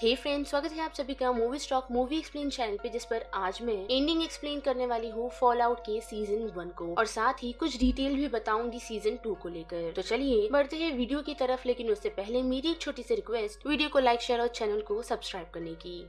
हे friends स्वागत है आप सभी का movie stock movie explain channel पे, जिस पर आज मैं एंडिंग एक्सप्लेन करने वाली हूँ फॉल आउट के सीज़न वन को। और साथ ही कुछ डिटेल भी बताऊँगी सीज़न टू को लेकर। तो चलिए, बढ़ते हैं वीडियो की तरफ़, लेकिन उससे पहले मेरी एक छोटी सी रिक्वेस्ट वीडियो को लाइक शेयर और चैनल को सब्सक्राइब करने की।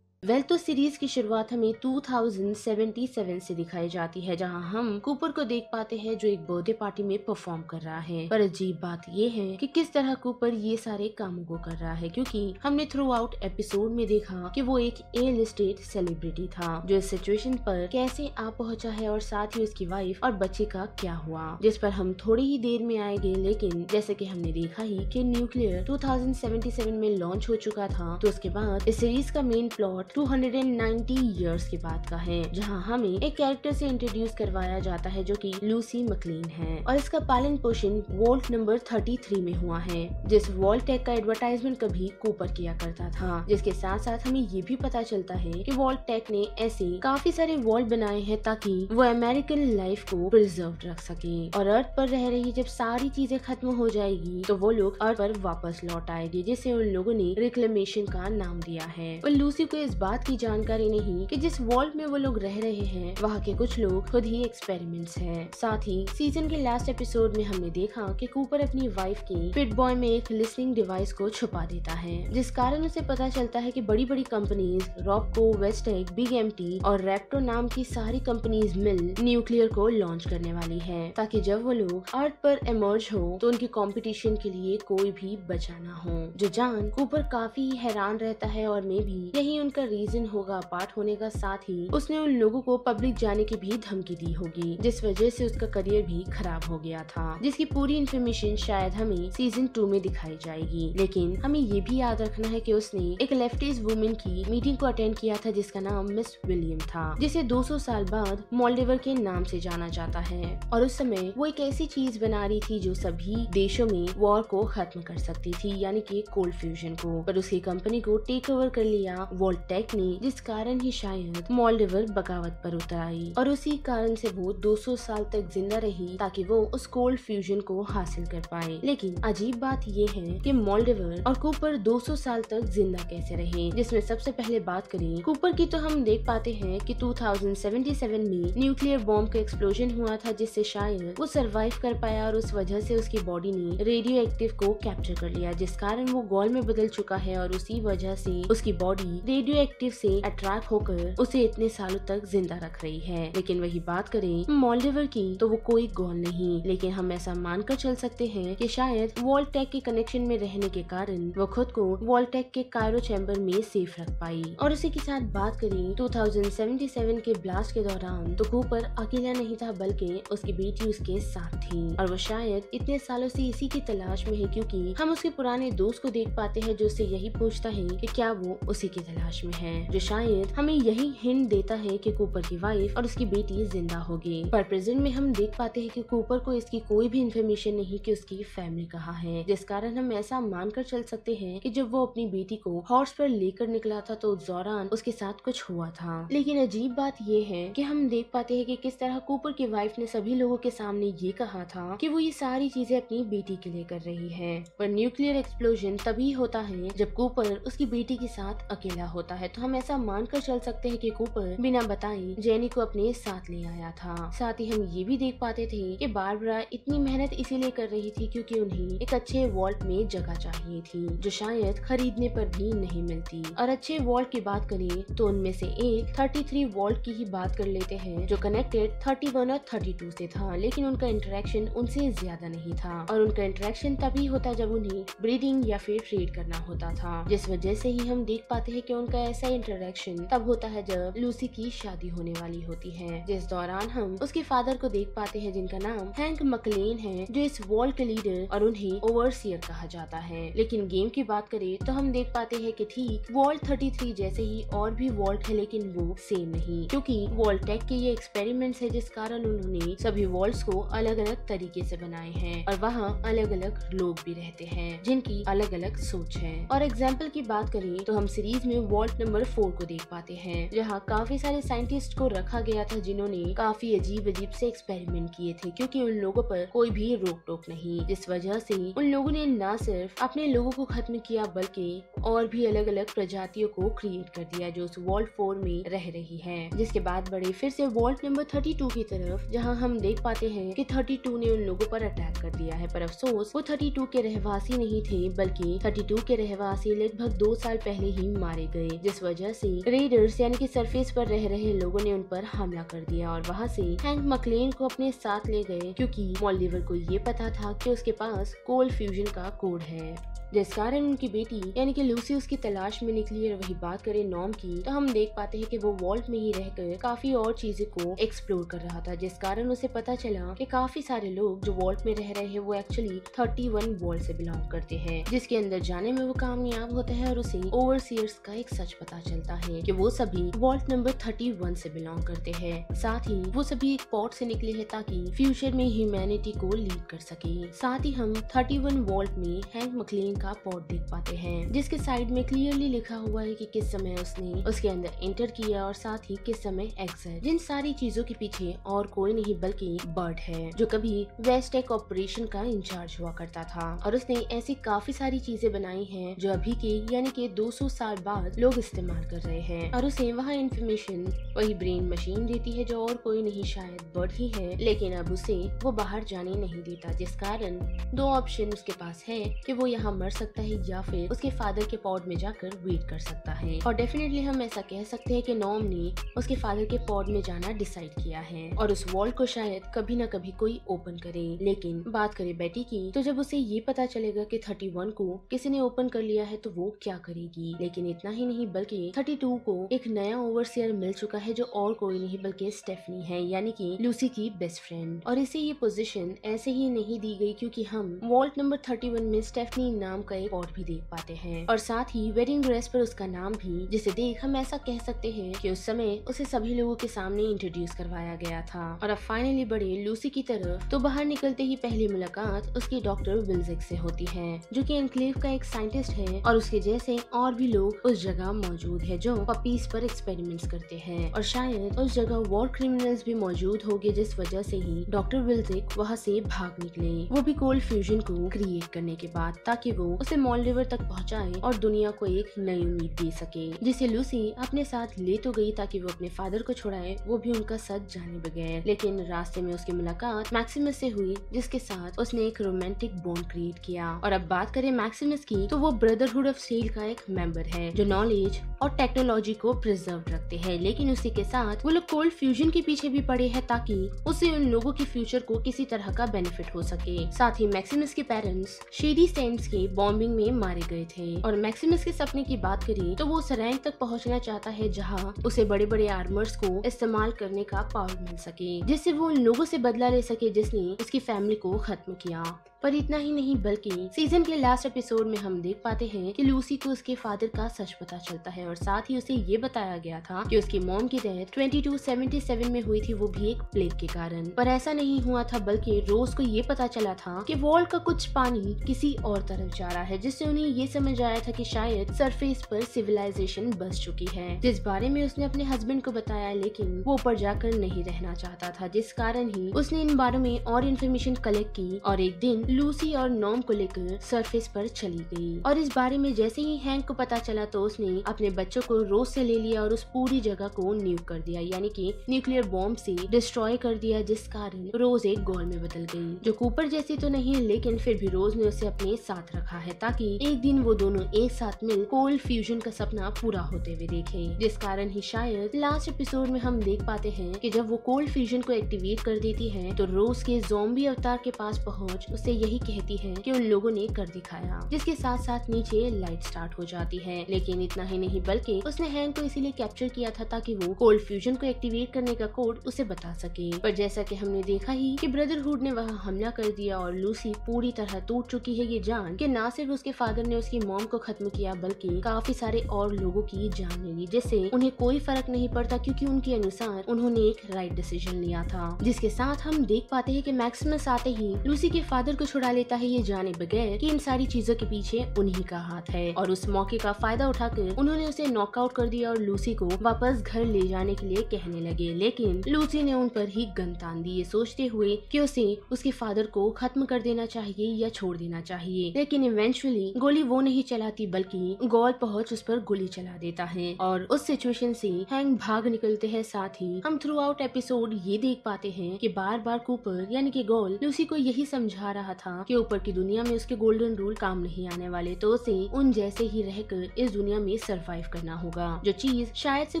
वेल तो सीरीज़ की शुरुआत हमें 2077 से दिखाई जाती है, जहाँ हम कूपर को देख पाते हैं, जो एक बर्थडे पार्टी में परफॉर्म कर रहा है। पर अजीब बात ये है कि किस तरह कूपर ये सारे कामों को कर रहा है, क्योंकि हमने थ्रू आउट एपिसोड में देखा कि वो एक ए स्टेट सेलिब्रिटी था, जो इस सिचुएशन पर कैसे आ पहुँचा है और साथ ही उसकी वाइफ और बच्चे का क्या हुआ। जिस पर हम थोड़ी ही देर में आएँगे, लेकिन जैसे कि हमने देखा ही कि न्यूक्लियर 2077 में लॉन्च हो चुका था तो उसके बाद इस सीरीज़ का मेन प्लॉट 290 इयर्स के बाद का है, जहाँ हमें एक कैरेक्टर से इंट्रोड्यूस करवाया जाता है जो कि लूसी मकलीन है। और इसका पालन पोषण वोल्ट नंबर 33 में हुआ है, जिस वॉल्ट टेक का एडवर्टाइजमेंट कभी कूपर किया करता था। जिसके साथ साथ हमें ये भी पता चलता है कि वॉल्ट टेक ने ऐसे काफ़ी सारे वॉल्ट बनाए हैं ताकि वो अमेरिकन लाइफ को प्रिजर्व रख सके। और अर्थ पर रह रही जब सारी चीज़ें खत्म हो जाएगी तो वो लोग अर्थ पर वापस लौट आएगी जिसे उन लोगों ने रिक्लेमेशन का नाम दिया है। और लूसी को इस बात की जानकारी नहीं कि जिस वॉल्ट में वो लोग रह रहे हैं, वहाँ के कुछ लोग खुद ही एक्सपेरिमेंट्स हैं। साथ ही सीज़न के लास्ट एपिसोड में हमने देखा कि कूपर अपनी वाइफ के फिट बॉय में एक लिसनिंग डिवाइस को छुपा देता है, जिस कारण उसे पता चलता है कि बड़ी बड़ी companies RobCo West Tek Big MT और रेप्टो नाम की सारी कंपनीज़ मिल न्यूक्लियर को लॉन्च करने वाली है, ताकि जब वो लोग अर्थ पर इमर्ज हो तो उनकी कंपटीशन के लिए कोई भी बचा ना हो। जो जान कूपर काफ़ी हैरान रहता है और मे भी यही उनका रीजन होगा पार्ट होने का साथ ही उसने उन लोगों को पब्लिक जाने की भी धमकी दी होगी, जिस वजह से उसका करियर भी खराब हो गया था, जिसकी पूरी इन्फॉर्मेशन शायद हमें सीज़न टू में दिखाई जाएगी। लेकिन हमें ये भी याद रखना है की उसने एक लेफ्टिस्ट वुमेन की मीटिंग को अटेंड किया था, जिसका नाम मिस विलियम था, जिसे 200 साल बाद मोल्डेवर के नाम से जाना जाता है। और उस समय वो एक ऐसी चीज़ बना रही थी जो सभी देशों में वॉर को खत्म कर सकती थी, यानी कि कोल्ड फ्यूजन को। पर उसकी कंपनी को टेक ओवर कर लिया वोल्टेक ने जिस कारण ही शायद मॉलडिवर बगावत पर उतर आई और उसी कारण से वो 200 साल तक ज़िंदा रही ताकि वो उस कोल्ड फ्यूजन को हासिल कर पाए। लेकिन अजीब बात ये है कि मॉलडिवर और कूपर 200 साल तक ज़िंदा कैसे रहे? जिसमें सबसे पहले बात करें कूपर की तो हम देख पाते हैं कि 2077 में न्यूक्लियर बॉम्ब का एक्सप्लोजन हुआ था, जिससे शायद वो सरवाइव कर पाया और उस वजह से उसकी बॉडी ने रेडियो एक्टिव को कैप्चर कर लिया, जिस कारण वो गोल में बदल चुका है और उसी वजह से उसकी बॉडी रेडियो एक्टिव से अट्रैक्ट होकर उसे इतने सालों तक ज़िंदा रख रही है। लेकिन वही बात करें मॉलडिवर की तो वो कोई गोल नहीं। लेकिन हम ऐसा मानकर चल सकते हैं कि शायद वॉल्टेक के कनेक्शन में रहने के कारण वो खुद को वॉल्टेक के कायरो चैम्बर में सेफ़ रख पाई। और उसी के साथ बात करें 2077 के ब्लास्ट के दौरान तो कूपर अकेला नहीं था, बल्कि उसकी बेटी उसके साथ थी। और वो शायद इतने सालों से इसी की तलाश में है, क्योंकि हम उसके पुराने दोस्त को देख पाते हैं, जो उससे यही पूछता है कि क्या वो उसी की तलाश में है, जो शायद हमें यही हिंट देता है कि कूपर की वाइफ और उसकी बेटी ज़िंदा होगी। पर प्रेजेंट में हम देख पाते हैं कि कूपर को इसकी कोई भी इन्फॉर्मेशन नहीं कि उसकी फैमिली कहाँ है। जिस कारण हम ऐसा मानकर चल सकते हैं कि जब वो अपनी बेटी को हॉर्स पर लेकर निकला था तो उस दौरान उसके साथ कुछ हुआ था। लेकिन अजीब बात ये है कि हम देख पाते हैं कि किस तरह कूपर की वाइफ ने सभी लोगों के सामने ये कहा था कि वो ये सारी चीज़ें अपनी बेटी के लिए कर रही है। पर न्यूक्लियर एक्सप्लोजन तभी होता है जब कूपर उसकी बेटी के साथ अकेला होता है। तो हम ऐसा मानकर चल सकते हैं कि कूपर बिना बताए जेनी को अपने साथ ले आया था। साथ ही हम ये भी देख पाते थे कि बारबरा इतनी मेहनत इसीलिए कर रही थी क्योंकि उन्हें एक अच्छे वॉल्ट में जगह चाहिए थी, जो शायद खरीदने पर भी नहीं मिलती। और अच्छे वॉल्ट की बात करें तो उनमें से एक 33 वॉल्ट की ही बात कर लेते हैं, जो कनेक्टेड 31 और 32 से था, लेकिन उनका इंटरेक्शन उनसे ज़्यादा नहीं था। और उनका इंटरेक्शन तभी होता जब उन्हें ब्रीडिंग या फिर ट्रेड करना होता था, जिस वजह से ही हम देख पाते हैं कि उनका ऐसा इंटरेक्शन तब होता है जब लूसी की शादी होने वाली होती है। जिस दौरान हम उसके फादर को देख पाते हैं, जिनका नाम हैंक मकलेन है, जो इस वॉल्ट के लीडर और उन्हें ओवरसियर कहा जाता है। लेकिन गेम की बात करें तो हम देख पाते हैं कि ठीक वॉल्ट 33 जैसे ही और भी वॉल्ट है लेकिन वो सेम नहीं। क्योंकि वॉल्टेक के ये एक्सपेरिमेंट्स है, जिस कारण उन्होंने सभी वॉल्ट्स को अलग अलग तरीके से बनाए हैं और वहाँ अलग अलग लोग भी रहते हैं, जिनकी अलग अलग सोच है। और एग्ज़ाम्पल की बात करें तो हम सीरीज़ में वॉल्ट नंबर फोर को देख पाते हैं, जहाँ काफ़ी सारे साइंटिस्ट को रखा गया था जिन्होंने काफ़ी अजीब अजीब से एक्सपेरिमेंट किए थे, क्योंकि उन लोगों पर कोई भी रोक टोक नहीं। जिस वजह से उन लोगों ने न सिर्फ़ अपने लोगों को खत्म किया, बल्कि और भी अलग अलग प्रजातियों को क्रिएट कर दिया जो उस वॉल्ट फोर में रह रही है। जिसके बाद बड़े फिर से वॉल्ट नंबर थर्टी टू की तरफ़, जहाँ हम देख पाते हैं कि थर्टी टू ने उन लोगों पर अटैक कर दिया है। पर अफसोस, वो थर्टी टू के रहवासी नहीं थे, बल्कि थर्टी टू के रहवासी लगभग दो साल पहले ही मारे गए जिस वजह से रेडर्स यानी कि सरफेस पर रह रहे लोगों ने उन पर हमला कर दिया और वहाँ से हैंक मकलेन को अपने साथ ले गए, क्योंकि मॉलिवर को ये पता था कि उसके पास कोल्ड फ्यूजन का कोड है। जिस कारण उनकी बेटी, यानी कि लूसी उसकी तलाश में निकली और वही बात करें नॉम की तो हम देख पाते हैं कि वो वॉल्ट में ही रहकर काफ़ी और चीज़ें को एक्सप्लोर कर रहा था। जिस कारण उसे पता चला कि काफ़ी सारे लोग जो वॉल्ट में रह रहे हैं, वो एक्चुअली थर्टी वन वॉल्ट से बिलोंग करते हैं, जिसके अंदर जाने में वो कामयाब होता है और उसे ओवरसीयर्स का एक सच पता चलता है कि वो सभी वॉल्ट नंबर थर्टी वन से बिलोंग करते हैं। साथ ही वो सभी एक पॉट से निकले हैं ताकि फ्यूचर में ह्यूमैनिटी को लीड कर सके। साथ ही हम थर्टी वन में हैंक मकलीन का पॉट देख पाते हैं, जिसके साइड में क्लियरली लिखा हुआ है कि किस समय उसने उसके अंदर एंटर किया और साथ ही किस समय एग्जिट जिन सारी चीज़ों के पीछे और कोई नहीं बल्कि बर्ड है, जो कभी वेस्ट टेक ऑपरेशन का इंचार्ज हुआ करता था। और उसने ऐसी काफ़ी सारी चीज़ें बनाई हैं, जो अभी के यानी कि 200 साल बाद लोग इस्तेमाल कर रहे हैं। और उसे वहाँ इन्फॉर्मेशन वही ब्रेन मशीन देती है, जो और कोई नहीं, शायद बर्ड ही है। लेकिन अब उसे वो बाहर जाने नहीं देता, जिस कारण दो ऑप्शन उसके पास है कि वो यहाँ मर सकता है या फिर उसके फादर के पॉड में जाकर वेट कर सकता है। और डेफिनेटली हम ऐसा कह सकते हैं कि नॉम ने उसके फादर के पॉड में जाना डिसाइड किया है। और उस वॉल को शायद कभी ना कभी कोई ओपन करे। लेकिन बात करे बेटी की तो जब उसे ये पता चलेगा कि 31 को किसी ने ओपन कर लिया है तो वो क्या करेगी? लेकिन इतना ही नहीं, बल्कि 32 को एक नया ओवरसियर मिल चुका है, जो और कोई नहीं, बल्कि स्टेफनी है, यानी कि लूसी की बेस्ट फ्रेंड और इसे ये पोजीशन ऐसे ही नहीं दी गई, क्योंकि हम वॉल्ट नंबर 31 में स्टेफनी नाम का एक और भी देख पाते हैं। और साथ ही वेडिंग ड्रेस पर उसका नाम भी, जिसे देख हम ऐसा कह सकते हैं कि उस समय उसे सभी लोगों के सामने इंट्रोड्यूस करवाया गया था। और अब फाइनली बड़े लूसी की तरफ़ तो बाहर निकलते ही पहली मुलाकात उसकी डॉक्टर विल्जिक से होती है, जो कि एनक्लेव का एक साइंटिस्ट है और उसके जैसे और भी लोग उस जगह मौजूद है जो पपीज पर एक्सपेरिमेंट्स करते हैं। और शायद उस जगह वॉर क्रिमिनल्स भी मौजूद होंगे, जिस वजह से ही डॉक्टर विल्जिक वहाँ से भाग निकले। वो भी कोल्ड फ्यूजन को क्रिएट करने के बाद, ताकि वो उसे मॉल रिवर तक पहुँचाए और दुनिया को एक नई उम्मीद दे सके। जिसे लूसी अपने साथ ले तो गई ताकि वो अपने फादर को छुड़ाए, वो भी उनका सच जाने बगैर। लेकिन रास्ते में उसकी मुलाकात मैक्सिमस से हुई, जिसके साथ उसने एक रोमांटिक बॉन्ड क्रिएट किया। और अब बात करें मैक्सिमस की तो वो ब्रदरहुड ऑफ़ स्टील का एक मेंबर है, जो नॉलेज और टेक्नोलॉजी को प्रिजर्व रखते हैं। लेकिन उसी के साथ वो लोग कोल्ड फ्यूजन के पीछे भी पड़े हैं ताकि उसे उन लोगों के फ्यूचर को किसी तरह का बेनिफिट हो सके। साथ ही मैक्सिमस के पेरेंट्स शेडी सेंट्स के बॉम्बिंग में मारे गए थे। और मैक्सिमस के सपने की बात करें तो वो उस रैंक तक पहुँचना चाहता है जहाँ उसे बड़े बड़े आर्मर्स को इस्तेमाल करने का पावर मिल सके, जिससे वो उन लोगों से बदला ले सके जिसने उसकी फैमिली को खत्म किया। पर इतना ही नहीं, बल्कि सीज़न के लास्ट एपिसोड में हम देख पाते हैं कि लूसी को उसके फादर का सच पता चलता है और साथ ही उसे ये बताया गया था कि उसकी मॉम की डेथ 2277 में हुई थी, वो भी एक प्लेग के कारण। पर ऐसा नहीं हुआ था, बल्कि रोज को ये पता चला था कि वॉल का कुछ पानी किसी और तरफ़ जा रहा है, जिससे उन्हें ये समझ आया था की शायद सरफेस पर सिविलाइजेशन बस चुकी है। जिस बारे में उसने अपने हस्बैंड को बताया, लेकिन वो ऊपर जाकर नहीं रहना चाहता था, जिस कारण ही उसने इन बारे में और इन्फॉर्मेशन कलेक्ट की और एक दिन लूसी और नॉम को लेकर सरफेस पर चली गई। और इस बारे में जैसे ही हैंक को पता चला तो उसने अपने बच्चों को रोज से ले लिया और उस पूरी जगह को न्यूक कर दिया, यानी कि न्यूक्लियर बॉम्ब से डिस्ट्रॉय कर दिया, जिस कारण रोज एक गोल में बदल गई, जो कूपर जैसी तो नहीं, लेकिन फिर भी रोज ने उसे अपने साथ रखा है, ताकि एक दिन वो दोनों एक साथ मिल कोल्ड फ्यूजन का सपना पूरा होते हुए देखे। जिस कारण ही शायद लास्ट एपिसोड में हम देख पाते हैं कि जब वो कोल्ड फ्यूजन को एक्टिवेट कर देती है तो रोज के जोम्बी अवतार के पास पहुँच उसे यही कहती है कि उन लोगों ने कर दिखाया, जिसके साथ साथ नीचे लाइट स्टार्ट हो जाती है। लेकिन इतना ही नहीं, बल्कि उसने हैंग को इसीलिए कैप्चर किया था ताकि वो कोल्ड फ्यूजन को एक्टिवेट करने का कोड उसे बता सके। पर जैसा कि हमने देखा ही कि ब्रदरहुड ने वहाँ हमला कर दिया और लूसी पूरी तरह टूट चुकी है ये जान कि न सिर्फ़ उसके फादर ने उसकी मॉम को खत्म किया, बल्कि काफ़ी सारे और लोगों की जान ले ली, जिससे उन्हें कोई फ़र्क नहीं पड़ता क्योंकि उनके अनुसार उन्होंने एक राइट डिसीज़न लिया था, जिसके साथ हम देख पाते हैं कि मैक्सिमस आते ही लूसी के फादर को छुड़ा लेता है ये जाने बगैर कि इन सारी चीज़ों के पीछे उन्हीं का हाथ है। और उस मौके का फ़ायदा उठाकर उन्होंने उसे नॉकआउट कर दिया और लूसी को वापस घर ले जाने के लिए कहने लगे। लेकिन लूसी ने उन पर ही गन तान दी। ये सोचते हुए कि उसे उसके फादर को खत्म कर देना चाहिए या छोड़ देना चाहिए। लेकिन इवेंचुअली गोली वो नहीं चलाती, बल्कि गॉल पहुँच उस पर गोली चला देता है। और उस सिचुएशन से हैंग भाग निकलते हैं। साथ ही हम थ्रू आउट एपिसोड ये देख पाते हैं कि बार बार कूपर यानी कि गोल लूसी को यही समझा रहा था कि ऊपर की दुनिया में उसके गोल्डन रूल काम नहीं आने वाले तो उसे उन जैसे ही रहकर इस दुनिया में सरवाइव करना होगा। जो चीज़ शायद से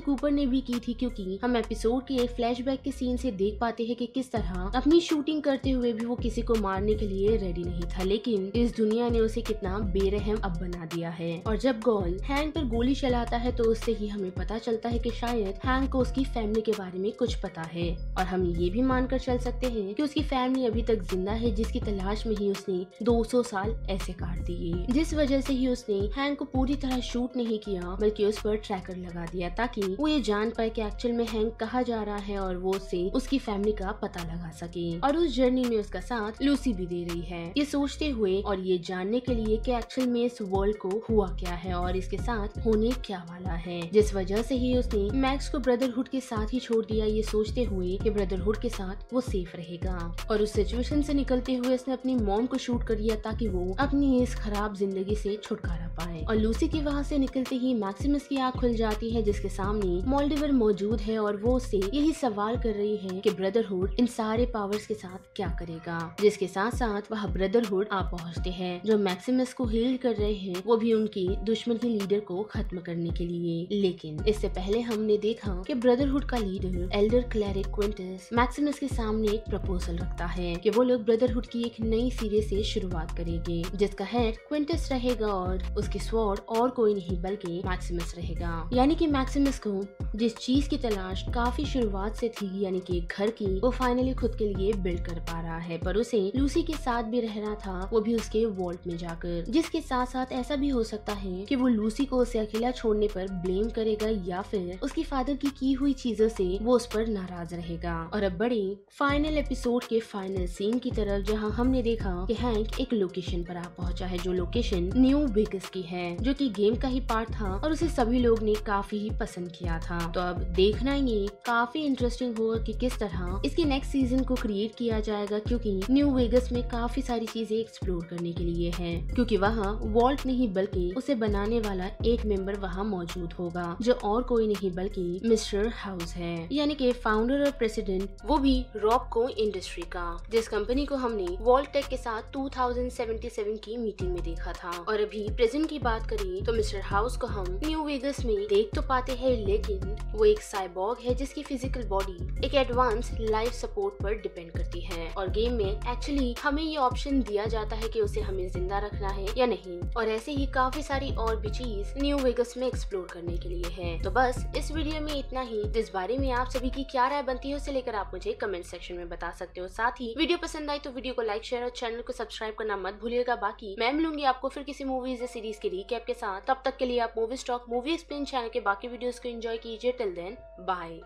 कूपर ने भी की थी, क्योंकि हम एपिसोड के एक फ्लैशबैक के सीन से देख पाते हैं कि किस तरह अपनी शूटिंग करते हुए भी वो किसी को मारने के लिए रेडी नहीं था। लेकिन इस दुनिया ने उसे कितना बेरहम अब बना दिया है। और जब गॉल हैंग पर गोली चलाता है तो उससे ही हमें पता चलता है कि शायद हैंग को उसकी फैमिली के बारे में कुछ पता है। और हम ये भी मानकर चल सकते हैं कि उसकी फैमिली अभी तक ज़िंदा है, जिसकी तलाश में ही उसने 200 साल ऐसे काट दिए। जिस वजह से ही उसने हैंग को पूरी तरह शूट नहीं किया, बल्कि उस पर ट्रैकर लगा दिया ताकि वो ये जान पाए कि एक्चुअल में हैंग कहा जा रहा है और वो उससे उसकी फैमिली का पता लगा सके। और उस जर्नी में उसका साथ लूसी भी दे रही है। ये सोचते हुए और ये जानने के लिए कि एक्चुअल में इस वर्ल्ड को हुआ क्या है और इसके साथ होने क्या वाला है। जिस वजह से ही उसने मैक्स को ब्रदरहुड के साथ ही छोड़ दिया, ये सोचते हुए कि ब्रदरहुड के साथ वो सेफ़ रहेगा। और उस सिचुएशन से निकलते हुए उसने अपनी मॉम को शूट कर दिया ताकि वो अपनी इस खराब ज़िंदगी से छुटकारा पाए। और लूसी की वहाँ से निकलते ही मैक्सिमस की आँख खुल जाती है, जिसके सामने मोल्डिवर मौजूद है और वो उससे यही सवाल कर रही है कि ब्रदरहुड इन सारे पावर्स के साथ क्या करेगा? जिसके साथ साथ वह ब्रदरहुड आ पहुँचते हैं। जो मैक्सिमस को हील कर रहे हैं, वो भी उनकी दुश्मन के लीडर को खत्म करने के लिए। लेकिन इससे पहले हमने देखा कि ब्रदरहुड का leader elder cleric Quintus Maximus के सामने एक प्रपोजल रखता है कि वो लोग ब्रदरहुड की एक नई सीरीज़ से शुरुआत करेंगे, जिसका हेड क्विंटस रहेगा और उसकी स्वॉर्ड और कोई नहीं बल्कि मैक्सिमस रहेगा। यानी कि मैक्सिमस को जिस चीज़ की तलाश काफ़ी शुरुआत से थी, यानी कि घर की, वो फाइनली खुद के लिए बिल्ड कर पा रहा है, पर उसे लूसी के साथ भी रहना था, वो भी उसके वॉल्ट में जाकर। जिसके साथ साथ ऐसा भी हो सकता है कि वो लूसी को उसे अकेला छोड़ने पर ब्लेम करेगा या फिर उसकी फादर की की हुई चीज़ों से वो उस पर नाराज़ रहेगा। और अब बड़े फाइनल एपिसोड के फाइनल सीन की तरफ़, जहाँ हमने देखा कि हैंक एक लोकेशन पर आ पहुँचा है, जो लोकेशन न्यू वेगस की है, जो कि गेम का ही पार्ट था और उसे सभी लोग ने काफ़ी ही पसंद किया था। तो अब देखना ये काफ़ी इंटरेस्टिंग होगा कि किस तरह इसके नेक्स्ट सीज़न को क्रिएट किया जाएगा, क्योंकि न्यू वेगस में काफ़ी सारी चीज़ें एक्सप्लोर करने के लिए है, क्योंकि वहाँ वॉल्ट नहीं बल्कि उसे बनाने वाला एक मेंबर वहाँ मौजूद होगा, जो और कोई नहीं बल्कि मिस्टर हाउस है। यानी कि फाउंडर और प्रेसिडेंट वो भी रॉक को इंडस्ट्री का, जिस कंपनी को हमने वॉल्ट टेक के साथ 2077 की मीटिंग में देखा था। और अभी प्रेजेंट की बात करें तो मिस्टर हाउस को हम न्यू वेगस में देख तो पाते हैं, लेकिन वो एक साइबॉग है जिसकी फ़िज़िकल बॉडी एक एडवांस लाइफ सपोर्ट पर डिपेंड करती है। और गेम में एक्चुअली हमें ये ऑप्शन दिया जाता है कि उसे हमें ज़िंदा रखना है या नहीं। और ऐसे ही काफ़ी सारी और भी चीज़ न्यू वेगस में एक्सप्लोर करने के लिए है। तो बस इस वीडियो में इतना ही। जिस बारे में आप सभी की क्या राय बनती है, उसे लेकर आप मुझे कमेंट सेक्शन में बता सकते हो। साथ ही वीडियो पसंद आई तो वीडियो को लाइक शेयर और चैनल को सब्सक्राइब करना मत भूलिएगा। बाकी मैं मिलूँगी आपको फिर किसी मूवीज़ या सीरीज़ के रिकैप के साथ। तब तक के लिए आप movie stock movie explain channel के बाकी वीडियोस को एंजॉय कीजिए। Till then bye